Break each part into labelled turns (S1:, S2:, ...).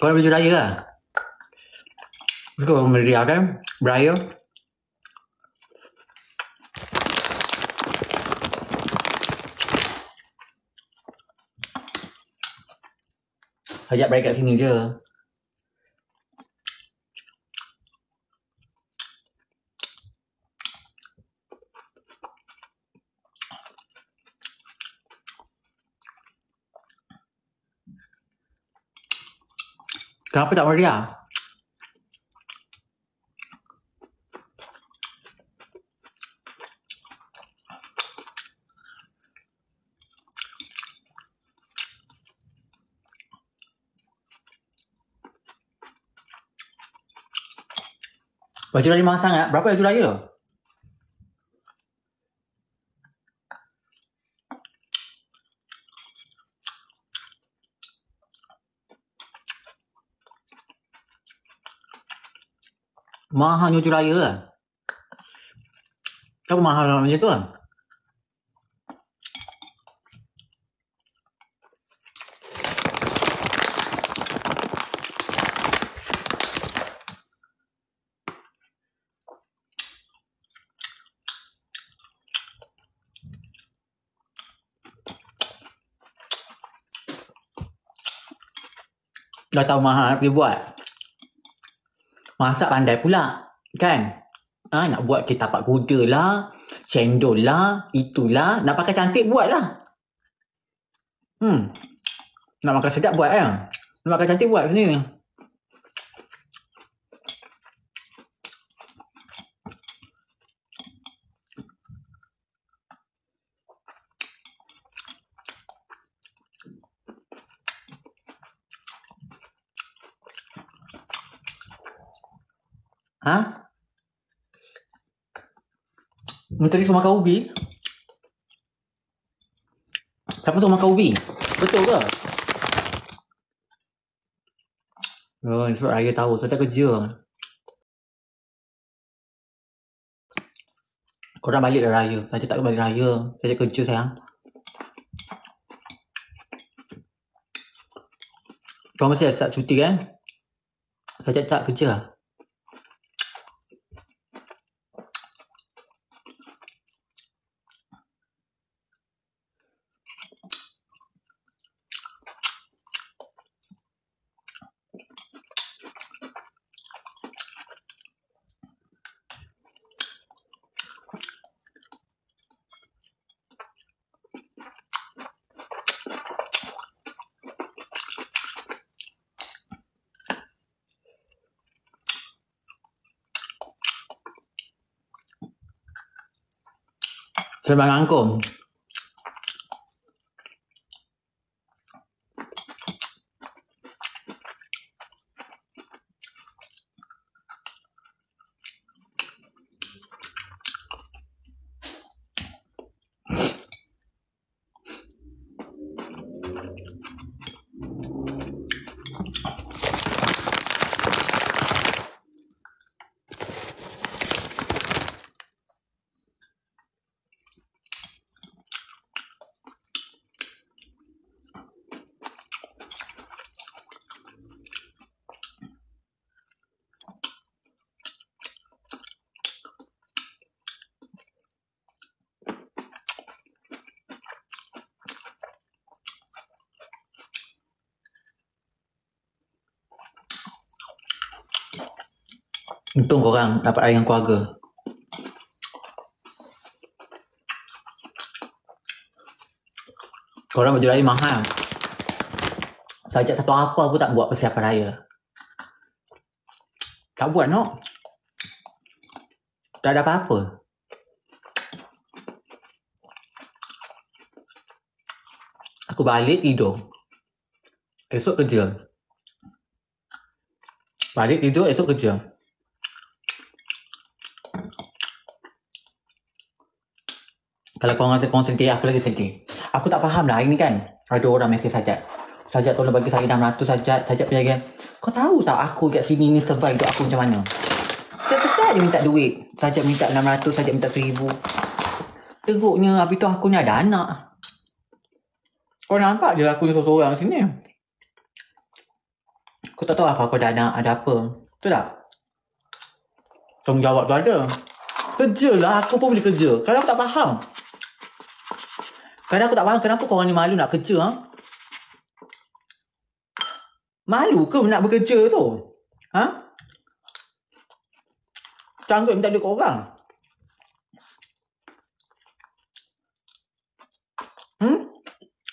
S1: Kau nak baju raya lah. Kau meriah kan? Beraya. Ajak kat sini je. Kenapa tak meriah? Baju raya mahal sangat. Berapa baju raya? Mahal baju raya lah. Kenapa mahal macam tu lah? Dah tahu mahal pergi buat. Masak pandai pula. Kan? Ha, nak buat kita tapak kuda lah. Cendol lah. Itulah. Nak pakai cantik buat lah. Hmm. Nak makan sedap buat kan? Nak makan cantik buat sini. Ha? Menteri suruh ubi? Siapa suruh makan ubi? Betul ke? Oh, esok raya tahu. Saya tak kerja. Korang balik dah raya. Saya tak balik raya. Saya kerja sayang. Korang mesti ada cuti kan? Saya tak kerja. Sembang angkung. Untung korang dapat air dengan keluarga. Korang baju raya mahal. Sajak satu apa pun tak buat persiapan raya. Tak buat no. Tak ada apa-apa. Aku balik tidur. Esok kerja. Balik tidur, esok kerja. Kalau korang rasa korang sedih, aku lagi sedih. Aku tak faham lah hari ni kan. Ada orang mesej Sajat. Sajat tolong bagi saya 600 Sajat. Sajat punya kan. Kau tahu tak aku kat sini ni survive hidup aku macam mana? Sedar dia minta duit. Sajat minta 600, Sajat minta 1000. Teruknya, habis tu aku ni ada anak. Kau nampak je aku ni seorang sini. Kau tak tahu apa kau dah nak ada apa. Betul tak? Tanggungjawab tu ada. Kerja lah. Aku pun boleh kerja. Kadang aku tak faham. Kadang aku tak faham kenapa korang ni malu nak kerja. Ha? Malu ke nak bekerja tu? Ha? Sanggup minta duit korang. Hmm?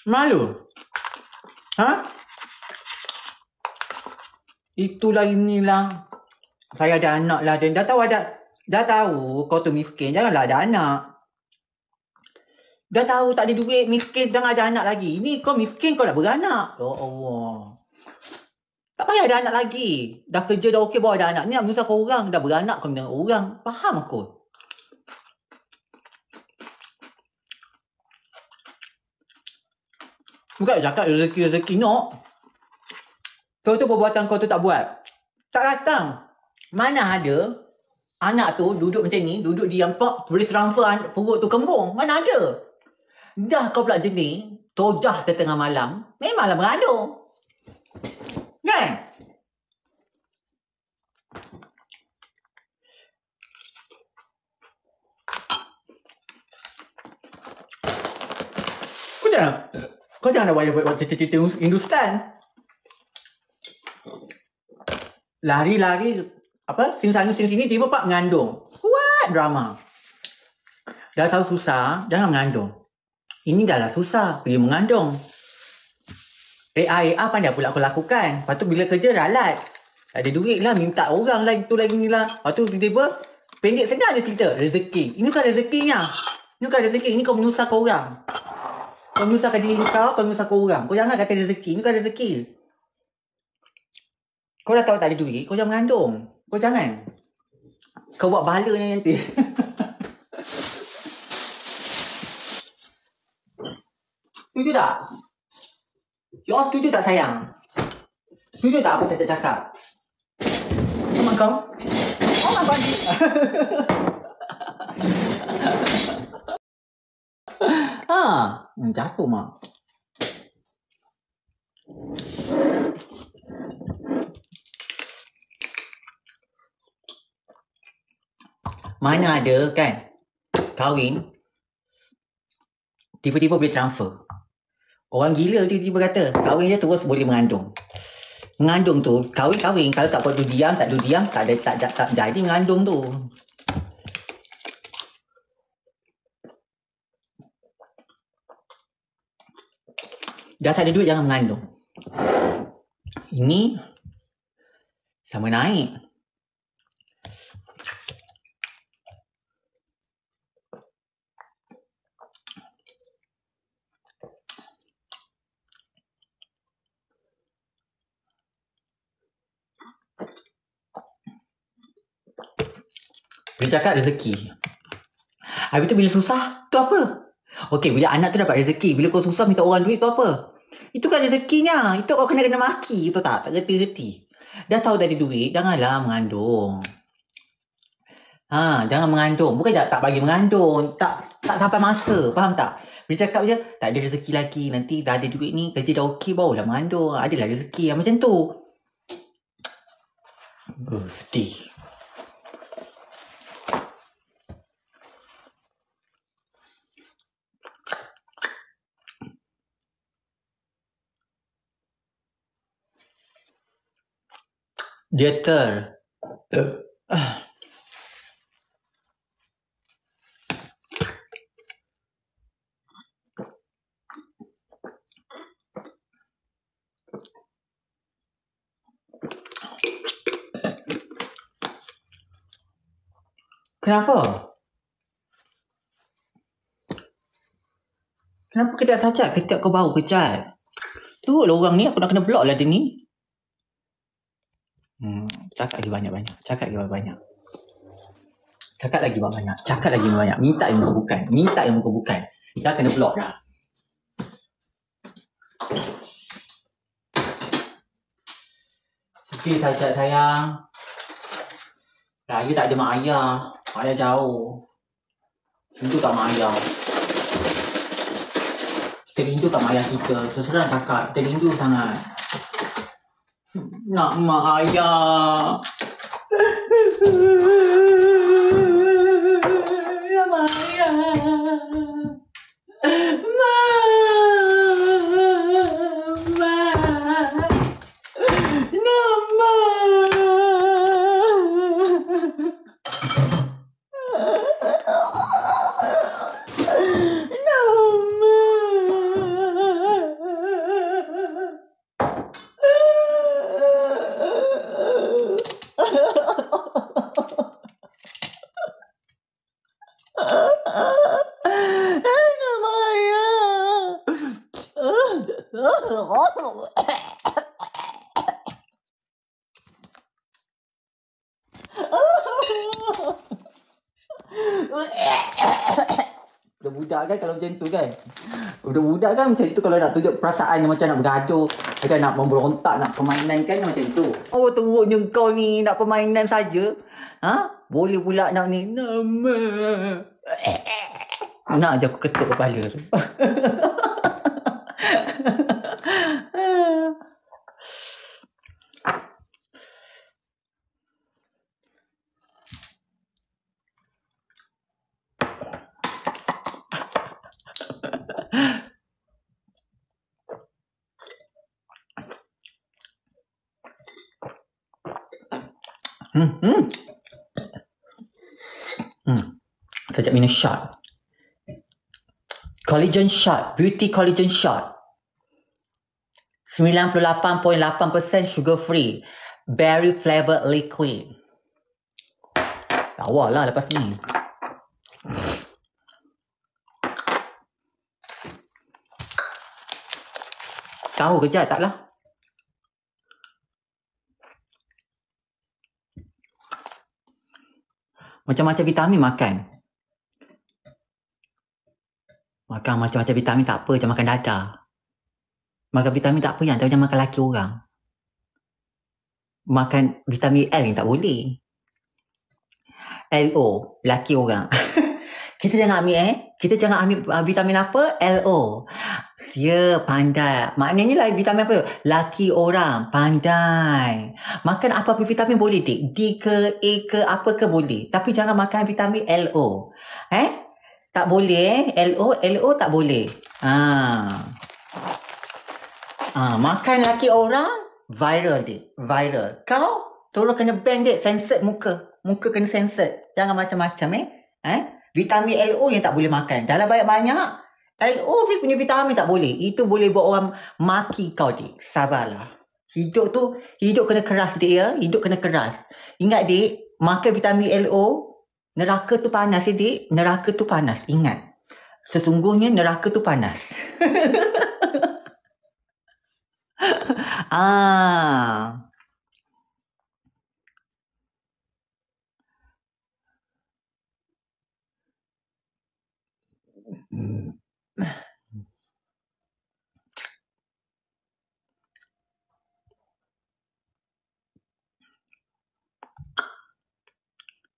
S1: Malu? Ha? Itulah inilah. Saya ada anak lah. Dan dah tahu ada. Dah tahu kau tu miskin. Janganlah ada anak. Dah tahu tak ada duit. Miskin jangan ada anak lagi. Ini kau miskin kau nak beranak. Ya Allah. Tak payah ada anak lagi. Dah kerja dah okey bawa ada anak. Ni nak menyusahkan orang. Dah beranak kau dengan orang. Faham aku? Bukan cakap rezeki-rezeki nak. Kau tu perbuatan kau tu tak buat. Tak datang. Mana ada anak tu duduk macam ni, duduk di empak, boleh transfer perut tu kembung. Mana ada? Dah kau pula jenis, tojah tengah malam, memanglah mengandung. Kan? Kau jangan, kau jangan nak buat cerita-cerita Hindustan lari-lari apa sini sana sini sini tiba pak mengandung what drama dah tahu susah jangan mengandung ini dah lah susah pergi mengandung. AI apa dia pula aku lakukan. Lepas tu bila kerja ralat. Tak ada duit lah minta orang lah itu lagi ni lah. Lepas tu tiba-tiba pendek senang je cerita rezeki. Ini bukan rezekinya. Ini bukan rezeki ini kau menyusahkan orang. Kau menyusahkan diri kau kau menyusahkan orang. Kau jangan kata rezeki ini bukan rezeki. Kau dah tahu tak ada duit, kau jangan mengandung. Kau jangan. Kau buat bala ni nanti. setuju tak? You all setuju tak sayang? Setuju tak apa saya cakap? Sama kau? Oh my god. ha, jatuh mak. Mana ada kan kahwin tiba-tiba boleh transfer. Orang gila tiba-tiba kata kahwin je terus boleh mengandung. Mengandung tu kahwin-kahwin kalau tak perlu diam tak perlu diam tak ada tak, tak, tak jadi mengandung tu. Dah tak ada duit jangan mengandung. Ini sama naik. Bila cakap rezeki. Habis tu bila susah, tu apa? Okey, bila anak tu dapat rezeki. Bila kau susah minta orang duit, tu apa? Itu kan rezekinya. Itu kau kena kena maki. Itu tak? Tak reti-reti. Dah tahu tadi duit, janganlah mengandung. Ha, jangan mengandung. Bukan tak, tak bagi mengandung. Tak tak sampai masa. Faham tak? Bila cakap je, tak ada rezeki lagi. Nanti dah ada duit ni, kerja dah okey, barulah mengandung. Adalah rezeki. Macam tu. Oh, sedih. Dia ter. Kenapa? Kenapa kejap saja ketiap kau bau kejap? Tu lah orang ni aku nak kena block lah dia ni. Hmm, cakap lagi banyak-banyak. Cakap lagi banyak-banyak. Cakap lagi banyak-banyak. Cakap lagi banyak. Minta yang kau bukan. Minta yang kau bukan. Jangan kena block dah. Sedih saja sayang. Raya tak ada mak ayah. Mak ayah jauh. Rindu tak mak ayah. Kita rindu tak mak ayah kita. Seseorang cakap. Kita rindu sangat. Nak mak ayah. Ya mak ayah. Mama. Mama. Udah budak kan kalau macam tu kan. Udah budak kan macam tu Kalau nak tunjuk perasaan Macam nak bergaduh Macam nak memberontak Nak permainan kan Macam tu. Oh teruknya kau ni Nak permainan saja? Ha? Boleh pula nak ni? Nama. Nak je aku ketuk kepala tu Hmm, hmm. Hmm. Sekejap minum shot. Collagen shot. Beauty collagen shot. 98.8% sugar free. Berry flavored liquid. Awal lah lepas ni. Tahu kejap tak lah. Macam-macam vitamin makan. Makan macam-macam vitamin tak apa. Macam makan dada. Makan vitamin tak apa yang macam makan laki orang. Makan vitamin L yang tak boleh. LO, laki orang. Kita jangan ambil eh. Kita jangan ambil uh, vitamin apa? LO. Ya, pandai. Maknanya lah vitamin apa? Laki orang. Pandai. Makan apa-apa vitamin boleh, dik. D ke, A ke, apa ke boleh. Tapi jangan makan vitamin LO. Eh? Tak boleh eh. LO, LO tak boleh. Ah. Ah, makan laki orang, viral, dik. Viral. Kau, tolong kena ban, dik. Censored muka. Muka kena censored. Jangan macam-macam eh. Eh? Vitamin LO yang tak boleh makan. Dalam banyak-banyak, LO punya vitamin tak boleh. Itu boleh buat orang maki kau, dik. Sabarlah. Hidup tu, hidup kena keras, dik ya. Hidup kena keras. Ingat, dik, makan vitamin LO, neraka tu panas, ya, dik. Neraka tu panas. Ingat. Sesungguhnya neraka tu panas. ah.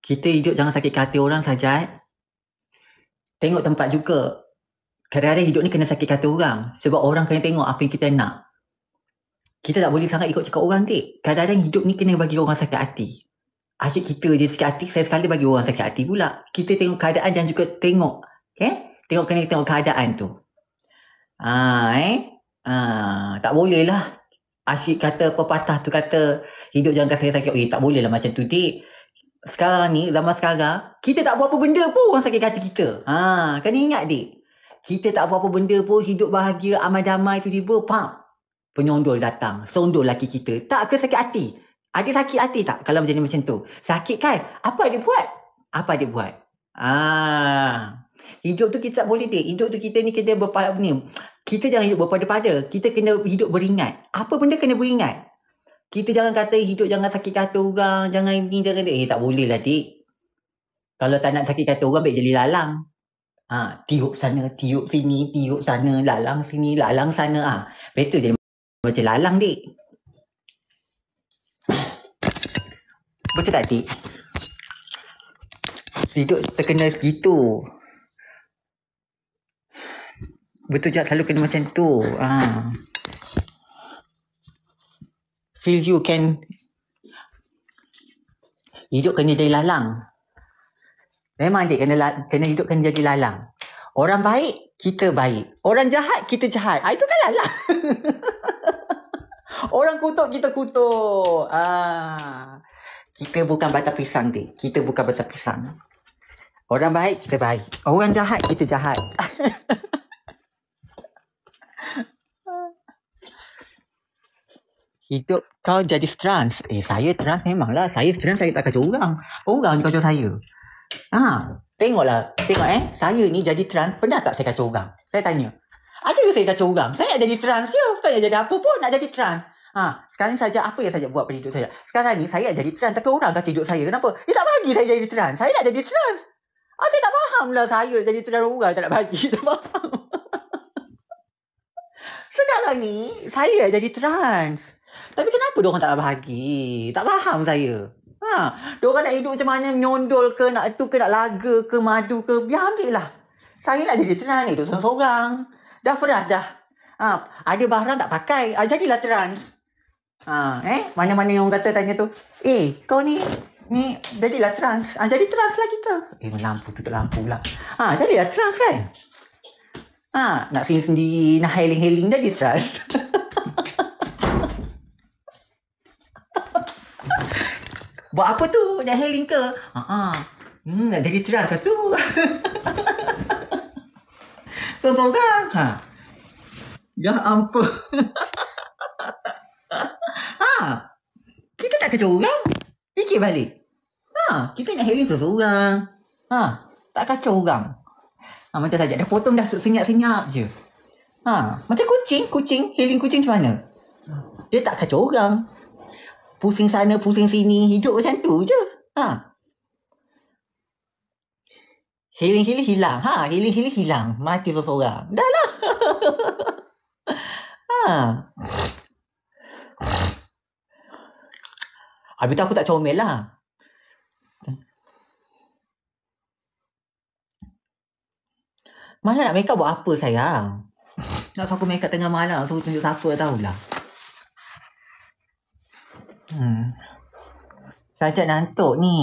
S1: Kita hidup jangan sakit hati orang saja. eh. Tengok tempat juga. Kadang-kadang hidup ni kena sakit hati orang. Sebab orang kena tengok apa yang kita nak. Kita tak boleh sangat ikut cakap orang, dik. Kadang-kadang hidup ni kena bagi orang sakit hati. Asyik kita je sakit hati, saya sekali bagi orang sakit hati pula. Kita tengok keadaan dan juga tengok. Okay? Tengok kena tengok keadaan tu. Ah, eh? Ah, tak boleh lah. Asyik kata pepatah tu kata hidup jangan kasi sakit. Eh, tak boleh lah macam tu, dik. Sekarang ni, zaman sekarang, kita tak buat apa benda pun orang sakit hati kita. Ha, kena ingat, dik. Kita tak buat apa benda pun, hidup bahagia, aman damai, tiba-tiba, pam. Penyondol datang. Sondol laki kita. Tak ke sakit hati? Ada sakit hati tak kalau macam ni macam tu? Sakit kan? Apa dia buat? Apa dia buat? Ah, Hidup tu kita tak boleh dik. Hidup tu kita ni kena berpada ni. Kita jangan hidup berpada-pada. Kita kena hidup beringat. Apa benda kena beringat? Kita jangan kata hidup jangan sakit kata orang. Jangan ini, jangan ni. Eh, tak boleh lah dik. Kalau tak nak sakit kata orang, baik jadi lalang. Ha, tiup sana, tiup sini, tiup sana, lalang sini, lalang sana. Ha, better jadi macam lalang dik. Betul tak dik? Hidup terkena gitu. Betul je selalu kena macam tu. Ha. feel you can hidup kena jadi lalang. Memang adik kena, kena hidup kena jadi lalang. Orang baik, kita baik. Orang jahat, kita jahat. Ah, itu kan lalang. Orang kutuk, kita kutuk. Ah. Kita bukan batang pisang, dik. Kita bukan batang pisang. Orang baik, kita baik. Orang jahat, kita jahat. Hidup kau jadi trans. Eh, saya trans memanglah. Saya trans, saya tak kacau orang. Orang je kacau saya. Ha, tengoklah. Tengok eh. Saya ni jadi trans. Pernah tak saya kacau orang? Saya tanya. Ada ke saya kacau orang? Saya nak jadi trans je. Saya jadi apa pun nak jadi trans. Ha, sekarang saja apa yang saya buat pada hidup saya? Sekarang ni saya jadi trans tapi orang kata hidup saya. Kenapa? Dia tak bagi saya jadi trans. Saya nak jadi trans. Ah, saya tak faham lah saya jadi trans orang tak nak bagi. Tak faham. Sekarang ni saya jadi trans. Tapi kenapa dia orang tak bahagi? Tak faham saya. Ha, dia orang nak hidup macam mana menyondol ke nak tu ke nak laga ke madu ke biar ambil lah. Saya nak jadi trans hidup seorang-seorang. Dah fresh dah. Ha, ada barang tak pakai. Ha, jadilah trans. Ha, eh, mana-mana yang kata tanya tu. Eh, kau ni ni jadilah trans. Ha, jadi trans lah kita. Eh, lampu tutup lampu pula. Ha, jadilah trans kan? Ha, nak sendiri-sendiri, nak healing-healing jadi trans. Buat apa tu? Nak healing ke? Ha. Hmm, nak jadi trans lah tu. Seorang-seorang. Ha. Ya ampun. ha. Kita tak kacau orang. Fikir balik. Ha. Kita nak healing seorang-seorang. Ha. Tak kacau orang. Ha, macam saja. Dah potong dah senyap-senyap je. Ha. Macam kucing. Kucing. Healing kucing macam mana? Dia tak kacau orang. Pusing sana, pusing sini. Hidup macam tu je. Ha. Healing-healing hilang. Ha, healing-healing hilang. Mati seseorang. Dah lah. ha. Habis tu aku tak comel lah. Malah nak make up buat apa sayang? Nak aku make up tengah malam. Suruh tunjuk siapa tahulah. Hmm. Sajak nantuk ni.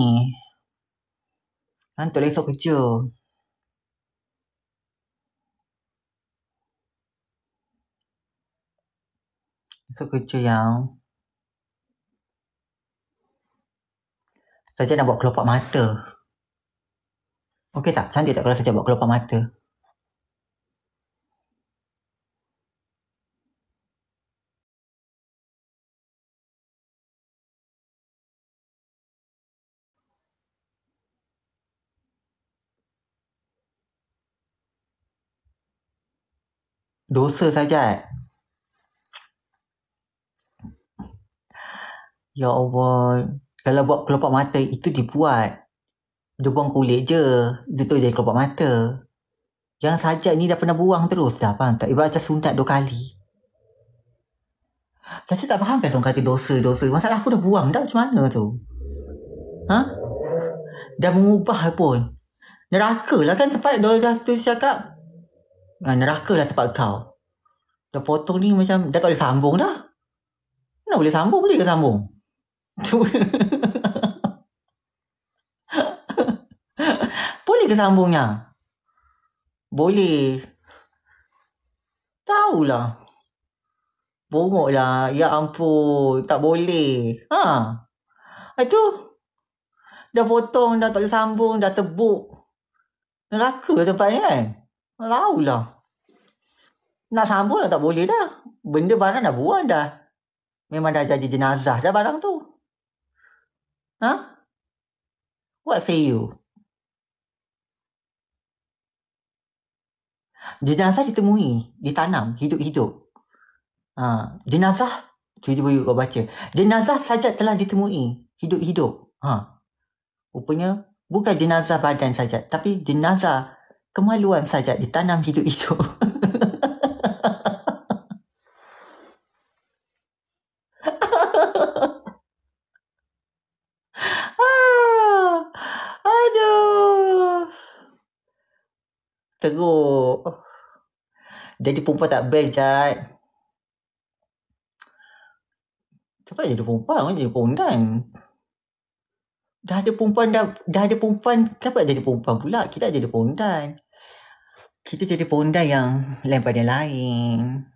S1: Nantuk lah esok kerja. Esok kerja yang Saja nak buat kelopak mata. Okey tak? Cantik tak kalau saja buat kelopak mata? Dosa saja. Ya Allah. Kalau buat kelopak mata itu dibuat. Dia buang kulit je. Dia tu jadi kelopak mata. Yang sajak ni dah pernah buang terus dah. Faham tak? Ibarat macam sunat dua kali. Saya tak faham kan orang kata dosa-dosa. Masalah aku dah buang dah macam mana tu? Ha? Dah mengubah pun. Neraka lah kan tempat dia dah tu cakap. Neraka lah tempat kau. Dah potong ni macam dah tak boleh sambung dah. Mana boleh sambung? Boleh ke sambung? boleh ke sambungnya? Boleh. Tahulah. Bongok lah. Ya ampun. Tak boleh. Ha. Itu. Dah potong, dah tak boleh sambung, dah tebuk. Neraka tempat ni Tahulah. Nak sambung dah tak boleh dah. Benda barang dah buang dah. Memang dah jadi jenazah dah barang tu. Ha? What say you? Jenazah ditemui, ditanam, hidup-hidup. Ha, jenazah, cuba-cuba kau baca. Jenazah saja telah ditemui, hidup-hidup. Ha. Rupanya, bukan jenazah badan saja, tapi jenazah kemaluan saja ditanam hidup-hidup. Teruk. Jadi perempuan tak best, Jad. Cepat jadi perempuan, jadi pondan. Dah ada perempuan, dah, dah ada perempuan, kenapa jadi perempuan pula? Kita jadi pondan. Kita jadi pondan yang lain pada lain.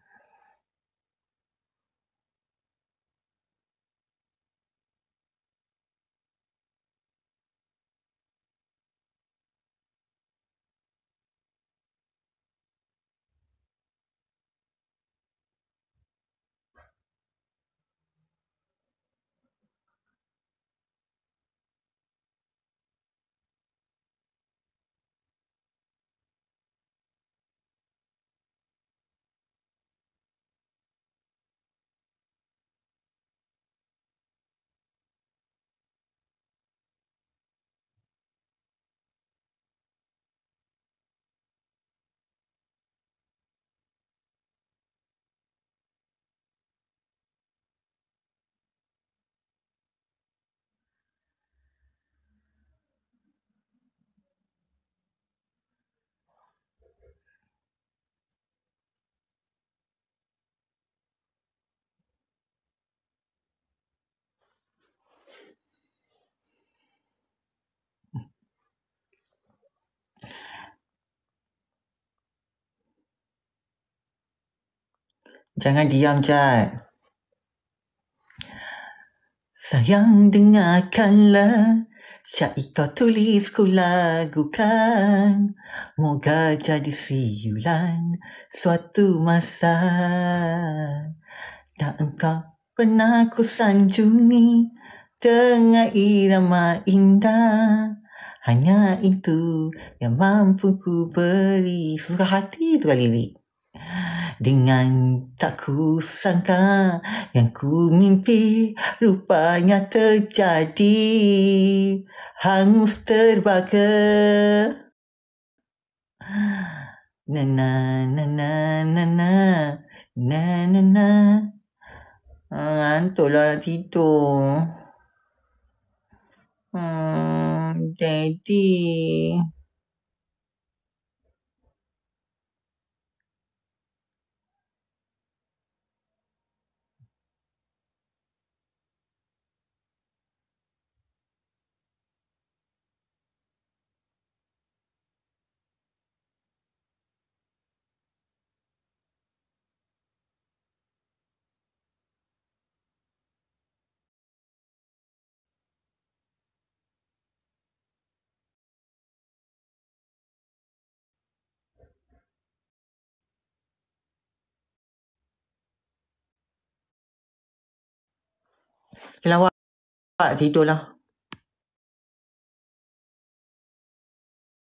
S1: Jangan diam, Jad. Sayang dengarkanlah. Syair tulis ku lagukan. Moga jadi siulan Suatu masa. Tak engkau pernah ku sanjungi. Tengah irama indah. Hanya itu yang mampu ku beri. Suka hati tu kali lirik dengan tak ku sangka Yang ku mimpi Rupanya terjadi. Hangus terbakar Na na na na na na Na na na. Ah, Ngantuklah tidur. Hmm, Daddy. Kelawak tidur lah.